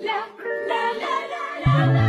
la la la la la